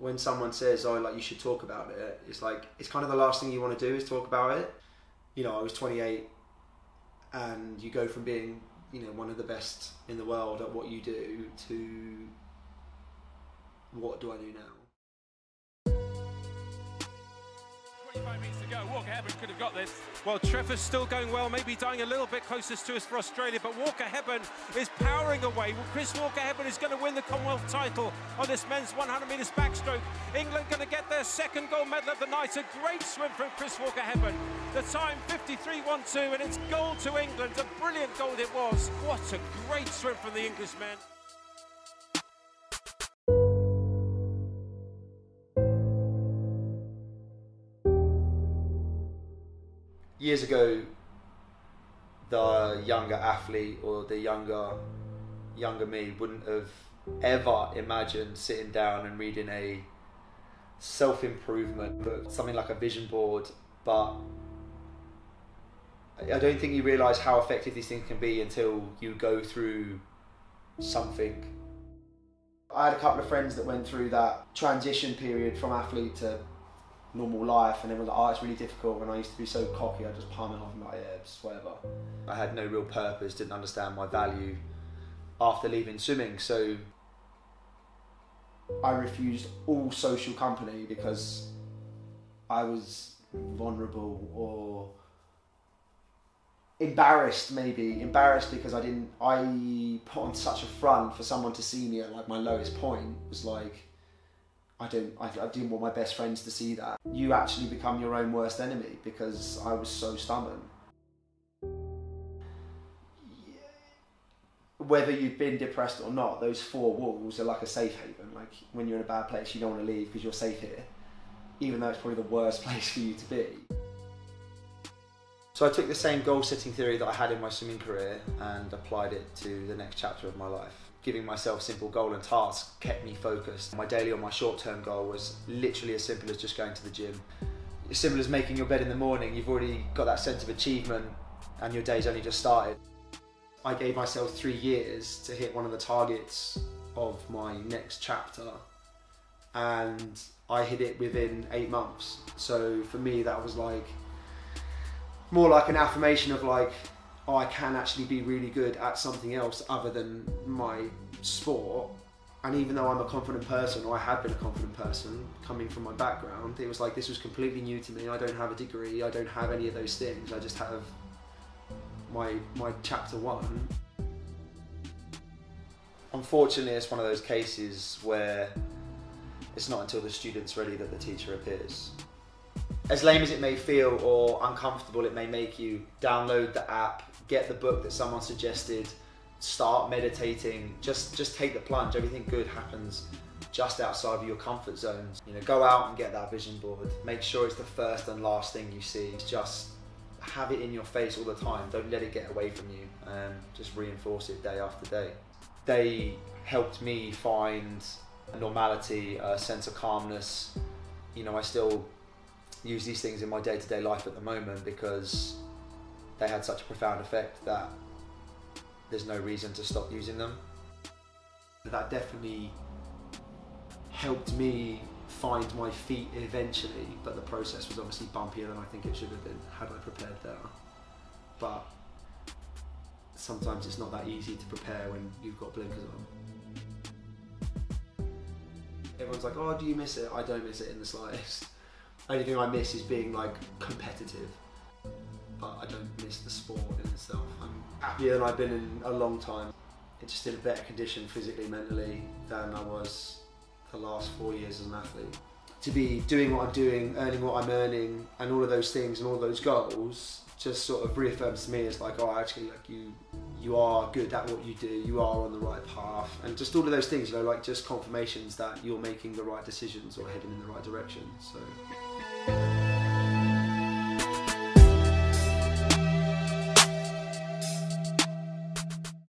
when someone says, "Oh, like you should talk about it," it's like it's kind of the last thing you want to do is talk about it. You know, I was 28, and you go from being, you know, one of the best in the world at what you do to what do I do now? Go. Walker Hebborn could have got this. Well, Trevor's still going well, maybe dying a little bit closest to us for Australia, but Walker Hebborn is powering away. Well, Chris Walker Hebborn is going to win the Commonwealth title on this men's 100 metres backstroke. England going to get their second gold medal of the night. A great swim from Chris Walker Hebborn. The time 53.12, and it's gold to England. A brilliant gold it was. What a great swim from the Englishmen. Years ago, the younger athlete or the younger younger me wouldn't have ever imagined sitting down and reading a self improvement book, something like a vision board, but I don't think you realise how effective these things can be until you go through something. I had a couple of friends that went through that transition period from athlete to normal life and everyone's like, oh, it's really difficult. And I used to be so cocky, I just palm it off and be like, yeah, whatever. I had no real purpose, didn't understand my value after leaving swimming. So I refused all social company because I was vulnerable or embarrassed maybe embarrassed because i didn't i put on such a front for someone to see me at like my lowest point was like I don't I, I didn't want my best friends to see that. You actually become your own worst enemy because I was so stubborn. Whether you've been depressed or not, those four walls are like a safe haven. Like when you're in a bad place, you don't want to leave because you're safe here, even though it's probably the worst place for you to be. So I took the same goal setting theory that I had in my swimming career and applied it to the next chapter of my life giving myself simple goal and tasks kept me focused. My daily or my short term goal was literally as simple as just going to the gym. As simple as making your bed in the morning, you've already got that sense of achievement and your day's only just started. I gave myself three years to hit one of the targets of my next chapter and I hit it within eight months. So for me, that was like more like an affirmation of like, oh, I can actually be really good at something else other than my sport. And even though I'm a confident person, or I had been a confident person coming from my background, it was like this was completely new to me. I don't have a degree, I don't have any of those things. I just have my my chapter one. Unfortunately, it's one of those cases where it's not until the student's ready that the teacher appears. As lame as it may feel or uncomfortable it may make you, download the app, get the book that someone suggested, start meditating, just just take the plunge. Everything good happens just outside of your comfort zones. You know, go out and get that vision board. Make sure it's the first and last thing you see. Just have it in your face all the time. Don't let it get away from you. And just reinforce it day after day. They helped me find a normality, a sense of calmness. You know, I still use these things in my day-to-day life at the moment because they had such a profound effect that there's no reason to stop using them. That definitely helped me find my feet eventually, but the process was obviously bumpier than I think it should have been had I prepared there. But sometimes it's not that easy to prepare when you've got blinkers on. Everyone's like, oh, do you miss it? I don't miss it in the slightest. Only thing I miss is being like competitive but I don't miss the sport in itself. I'm happier than I've been in a long time. It's just in a better condition physically, mentally than I was the last four years as an athlete. To be doing what I'm doing, earning what I'm earning, and all of those things and all those goals just sort of reaffirms to me as like, oh, actually, like you, you are good at what you do. You are on the right path, and just all of those things, you know, like just confirmations that you're making the right decisions or heading in the right direction. So.